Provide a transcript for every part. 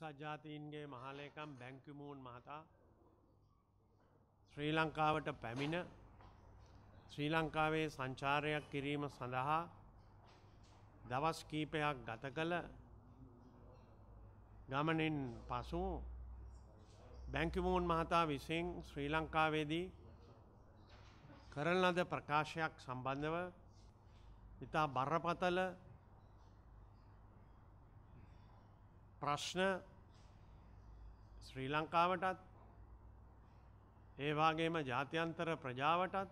එක්සත් ජාතීන්ගේ මහලේකම් බැංකිමූන් මහතා ශ්‍රී ලංකාවට පැමිණ ශ්‍රී ලංකාවේ සංචාරයක් කිරීම සඳහා දවස් කීපයක් ගත කළ ගමනින් පසු බැංකිමූන් මහතා විසින් ශ්‍රී ලංකාවේදී කරන ලද ප්‍රකාශයක් සම්බන්ධව ඉතා බරපතල ප්‍රශ්න ශ්‍රී ලංකාවටත් ඒවාගේම ජාත්‍යන්තර ප්‍රජාවටත්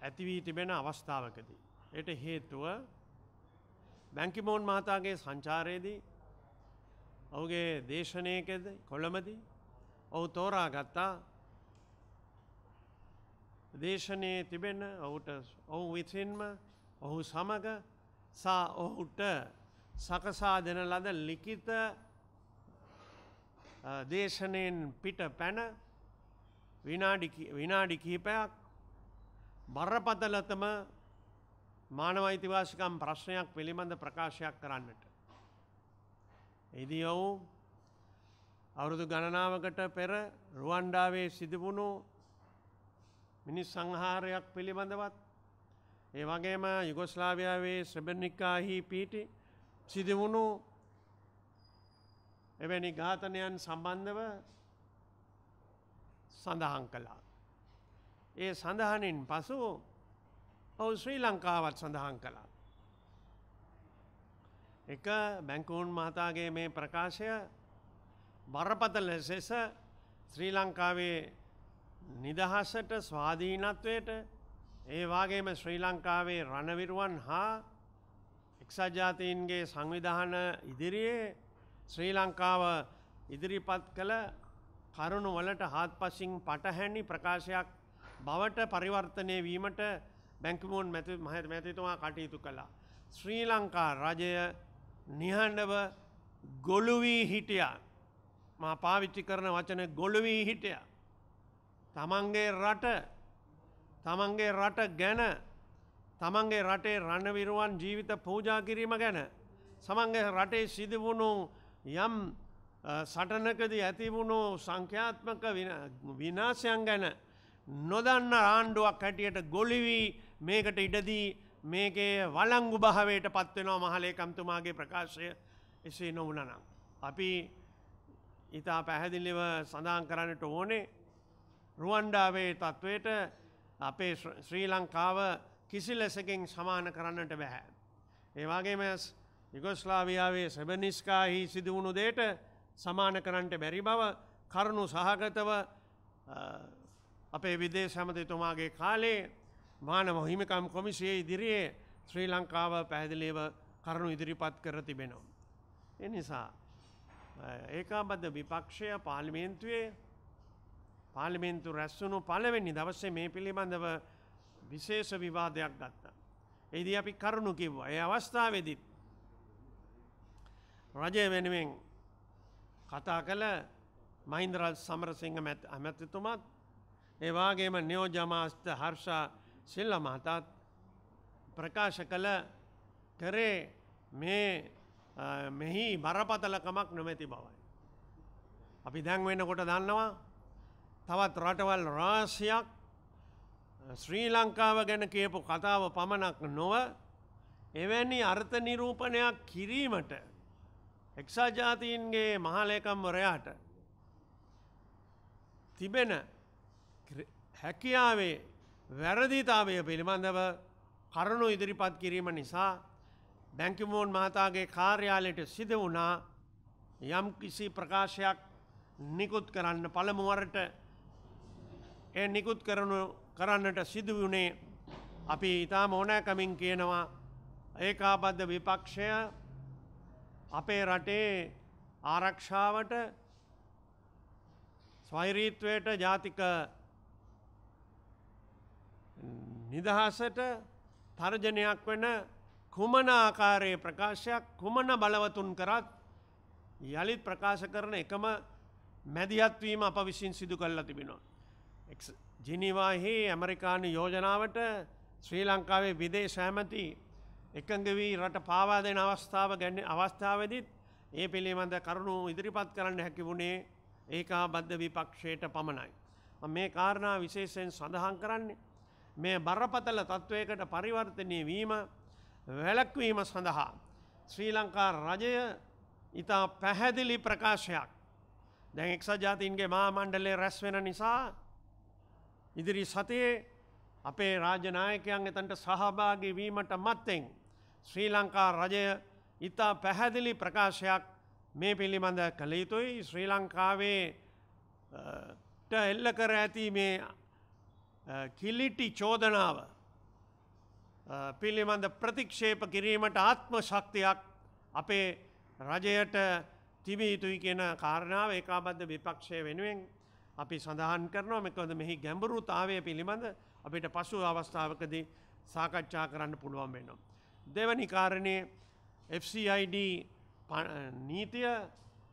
ඇතිවී තිබෙන අවස්ථාවකදී. එට හේතුව බැංකිමෝන් මහතාගේ සංචාරයේදී ඔහුගේ දේශනයකෙද කොළඹදී ඔහු තෝරා ගත්තා දේශනයේ තිබෙන ඔහුට ඔහු විසින්ම ඔහු සමග සා ඔහුට සකසා දෙන ලද ලිකිත දේශනයෙන් පිට පැන විනාඩි කිහිපයක් බරපතලතම මානවයිතිවාසිකම් ප්‍රශ්නයක් පිළිබඳ ප්‍රකාශයක් කරන්නට. එදී ඔවු අවුරුදු ගණනාවකට පෙර රුවන්ඩාවේ සිදුවුණු මිනිස් සංහාරයක් පිළිබඳවත් ඒ වගේම යුගොස්ලාවියාවේ ශ්‍රබනිකාහි පීටි සිදුවුණු එවැනි ඝාතනයන් සම්බන්ධව සඳහන් කළා. ඒ සඳහනින් පසු ඔවු ශ්‍රී ලංකාවත් සඳහන් කළා. එක බැංකූන් මහතාගේ මේ ප්‍රකාශය බරපතල ලෙසෙස ශ්‍රී ලංකාවේ නිදහසට ස්වාධීනත්වයට ඒ වගේම ශ්‍රී ලංකාවේ රණවිරුවන් හා එක්සජාතීන්ගේ සංවිධාන ඉදිරියේ ශ්‍රී ලංකාව ඉදිරිපත් කළ කරුණු වලට හත් පසින් පටහැනි ප්‍රකාශයක් බවට පරිවර්තනය වීමට බැංකිමූන් මැති මහත මැතිතුමා කටයුතු කළා. ශ්‍රී ලංකා රජය නිහඬව ගොළුවී හිටිය මා පාවිච්චි කරන වචන ගොළුවී හිටිය. තමන්ගේ රට තමන්ගේ රට ගැන තමන්ගේ රටේ රණවිරුවන් ජීවිත පූජා කිරීම ගැන සමන්ගේ රටේ සිදුවුණු යම් සටනකදී ඇතිවුණු සංඛ්‍යාත්මක විනාශයන් ගැන නොදන්න ආණ්ඩුවක් හැටියට ගොලිවී මේකට ඉඩදී මේකේ වලංගු භාවයට පත්වෙනවා මහලේකම්තුමාගේ ප්‍රකාශය එසේ නොවනනම්. අපි ඉතා පැහැදිලිව සඳහන් කරන්නට ඕනේ රුවන්ඩාවේ තත්ත්වයට අපේ ශ්‍රී ලංකාව කිසි ලෙසකින් සමාන කරන්නට බැහැ. ඒවාගේම යුගොස්ලාවියාවේ සැබනිස්කාහි සිදුවුණු දේට සමාන කරන්නට බැරි බව කරුණු සහගතව අපේ විදේ සැමතිතුමාගේ කාලේ මානව හිමිකම් කොමිසියේ ඉදිරියේ ශ්‍රී ලංකාව පැහැදිලිව කරුණු ඉදිරිපත් කර තිබෙනවා. එනිසා ඒකාබද්ධ විපක්ෂය පාලිමේන්තුවේ පාලිමේන්තු රැස්සුණු පලවෙනි දවසේ මේ පිළිබඳව විශේෂ විවාදයක් ගත්තා. එදී අපි කරුණු කිව්වා. ඒ අවස්ථාවේදීත් රජය වෙනුවෙන් කතා කළ මහින්දරල් සමරසිංහ ඇමැතිතුමත් ඒවාගේම නියෝජමාස්ත හර්ෂා සිල්ල මහතාත් ප්‍රකාශ කළ කරේ මේ මෙහි බරපතලකමක් නොමැති බවයි. අපි දැන්වෙන්නකොට දන්නවා තවත් රටවල් රාසියක් ශ්‍රී ලංකාව ගැන කියපු කතාව පමණක් නොව එවැනි අර්ථ නිරූපණයක් කිරීමට එක්සාජාතීන්ගේ මහලේකම්වරයාට තිබෙන හැකියාවේ වැරදිතාවය පිළිබඳව කරුණු ඉදිරිපත් කිරීම නිසා බැංකිමෝන් මහතාගේ කාර්යාලයට සිද වුණා. යම් කිසි ප්‍රකාශයක් නිකුත් කරන්න පළමුවරට ඒ නිකුත් කරනු කරන්නට සිදුවුණේ අපි ඉතා මෝනෑකමින් කියනවා. ඒකාබද්ධ විපක්ෂය අපේ රටේ ආරක්ෂාවට ස්වෛරීත්වයට ජාතික නිදහසට තර්ජනයක් වෙන කුමන ආකාරයේ ප්‍රකාශයක් කුමන බලවතුන් කරත් යළිත් ප්‍රකාශ කරන එකම මැදිහත්වීම අප විසින් සිදු කල්ලා තිබෙනවා. ජිනිවාහි ඇමරිකානු යෝජනාවට ශ්‍රී ලංකාවේ විදේ සෑමති එකඟ වී රට පාවා දෙන අවස්ථාව ගැන අවස්ථාවදිත් ඒ පිළිබඳ කරුණු ඉදිරිපත් කරන්න හැකි වුණේ ඒකා බද්ධ විපක්ෂයට පමණයි. මේ කාරණා විශේෂයෙන් සඳහන් කරන්නේ. මේ බරපතල තත්ත්වයකට පරිවර්තනය වීම වැලක්වීම සඳහා. ශ්‍රී ලංකා රජය ඉතා පැහැදිලි ප්‍රකාශයක් දැන් එක්ස ජාතින්ගේ මා මණ්ඩලේ රැස් වෙන නිසා ඉදිරි සතයේ අපේ රාජනායකයන් එතන්ට සහභාගි වීමට මත්තෙන් ශ්‍රී ලංකා රජය ඉතා පැහැදිලි ප්‍රකාශයක් මේ පිළිබඳ කළ යුතුයි ශ්‍රී ලංකාවේ එල්ල කර ඇති මේ කිලිටි චෝදනාව පිළිබඳ ප්‍රතික්ෂේප කිරීමට ආත්ම ශක්තියක් අපේ රජයට තිබී යුතුයි කියන කාරණාව ඒකාබද්ධ විපක්ෂය වෙනුවෙන් අපි සඳහන් කරනවා මෙකොද මෙහි ගැඹුරුතාවය පිළිබඳ අපිට පසු අවස්ථාවකදී සාකච්ඡා කරන්න පුළුවන් වෙනවා. දෙවනි කාරණය FCID නීතිය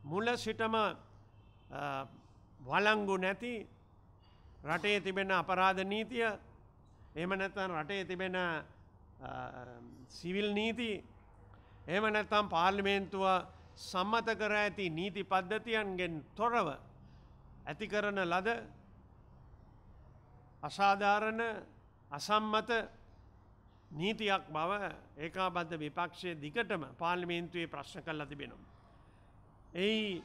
මුල සිටම වලංගු නැති රටේ තිබෙන අපරාධ නීතිය එම නැත්තන් රටේ තිබෙන සිවිල් නීති එම නැත්තම් පාර්ලිමේන්තුව සම්මත කර ඇති නීති පද්ධතියන්ගෙන් තොරව ඇති කරන ලද අසාධාරණ අසම්මත නීතියක් බව ඒකාබද්ධ විපක්ෂය දිගටම පාර්ලිමේන්තුවේ ප්‍රශ්න කල්ල තිබෙනවා. එයි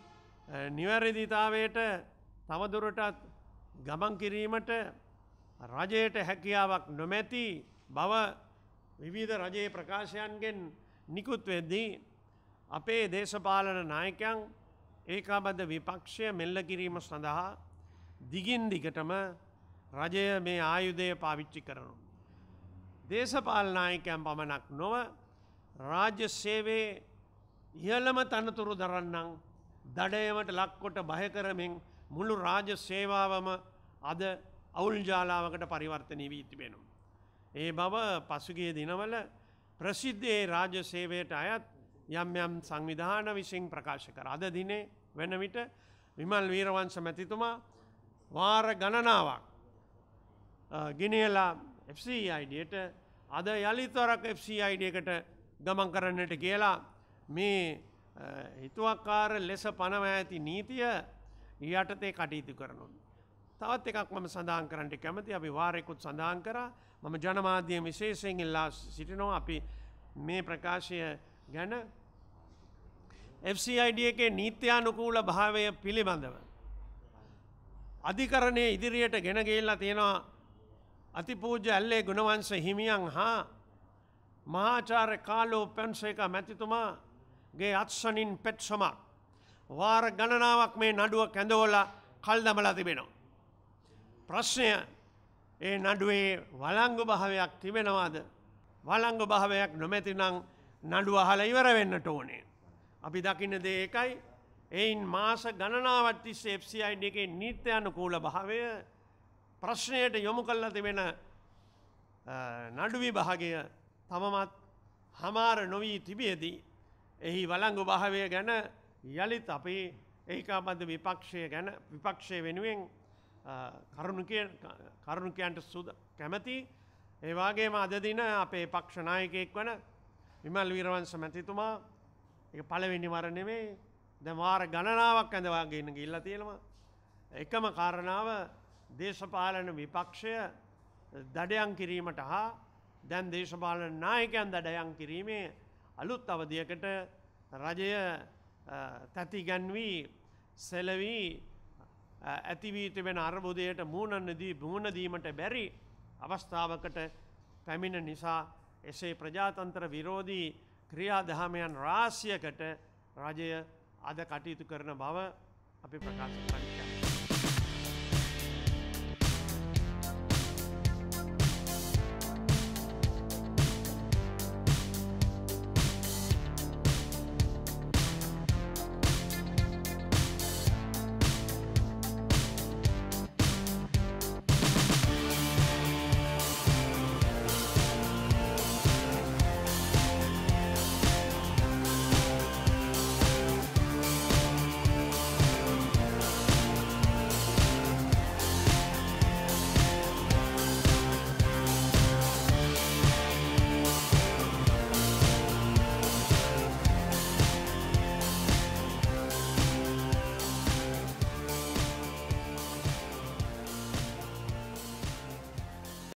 නිවැරදිතාවයට තවදුරටත් ගමන් කිරීමට රජයට හැකියාවක් නොමැති බව විවිධ රජයේ ප්‍රකාශයන්ගෙන් නිකුත් වෙද්දී අපේ දේශපාලන නායකයන් ඒකාබද්ධ විපක්ෂය මෙල්ල කිරීම සඳහා දිගින් දිගටම රජය මේ ආයුදය පාවිච්චි කරනු. දේශපාලනායකයන් පමණක් නොව රාජ්‍ය සේවේ ඉහළම තනතුරු දරන්නම් දඩයමට ලක්කොට බය කරමින් මුළු රාජ සේවාවම අද අවුල් ජාලාවකට පරිවර්තනය වී තිබෙනු. ඒ බව පසුගේ දිනවල ප්‍රසිද්ධයේ රාජ සේවයට අයත් යම් යම් සංවිධාන විසින් ප්‍රකාශ කර අද දිනේ වෙන විට විමල් වීරවංශ මැතිතුමා වාර ගණනාවක් ගෙනයලා FCIඩට අද යළිතවරක් FCIඩකට ගමන් කරන්නට කියලා මේ හිතුවක්කාර ලෙස පනව ඇති නීතිය යටතේ කටයුතු කරනු. තවත් එකක් මම සඳහන් කරන්නට කැමති අපි වාරයකුත් සඳහන් කර මම ජනමාධ්‍ය විශේෂයෙන් ඉල්ලා සිටිනවා අපි මේ ප්‍රකාශය ගැන FCID එකේ නීත්‍යානුකූල භාවය පිළිබඳව. අධිකරණය ඉදිරියට ගෙනගේල්ලා තියෙනවා අතිපූජ ඇල්ලේ ගුණවන්ස හිමියන් හා මහාචාර කාලෝ පැන්සේක මැතිතුමාගේ අත්සනින් පෙට්සමක්. වාර ගණනාවක් මේ නඩුව කැඳවල කල් දමලා තිබෙනවා. ප්‍රශ්නය ඒ නඩුවේ වලංගු භාවයක් තිබෙනවාද. වලංගු භාවයක් නොමැතිනං නඩුව අහල ඉවර වෙන්නට ඕනේ. අපි දකින්න දේකයි එයින් මාස ගණනාවත් තිස්සේ FCID එකේ නීත්‍යයනුකූල භාවය ප්‍රශ්නයට යොමු කල්ලා තිබෙන නඩු විභාගය තමමත් හමාර නොවී තිබියදී එහි වලංගු භාවය ගැන යළිත් අපේ ඒකාබද්ධ විපක්ෂය ගැන විපක්ෂය වෙනුවෙන් කරුණුකයන්ට සුද කැමති ඒවාගේම අදදින අපේ පක්ෂනායකයෙක් වන විමල් වීරවන්ස මැතිතුමා එක පලවෙනි මරණෙමේ දැවාර ගණනාවක් ඇඳවාගන්න ඉල්ල තියෙනවා. එකම කාරණාව දේශපාලන විපක්ෂය දඩයන් කිරීමට හා දැන් දේශපාලන නායකයන් දඩයන් කිරීමේ අලුත් අවධියකට රජය තැතිගැන්වී සෙලවී ඇතිවී තිබෙන අරබුදයට මූුණන්නදී මුහුණදීමට බැරි අවස්ථාවකට පැමිණ නිසා එසේ ප්‍රජාතන්ත්‍ර විරෝධී ක්‍රියාදහමයන් රාසියකට රජය අද කටයුතු කරන බව අපි ප්‍රකාශ පරිකන්න.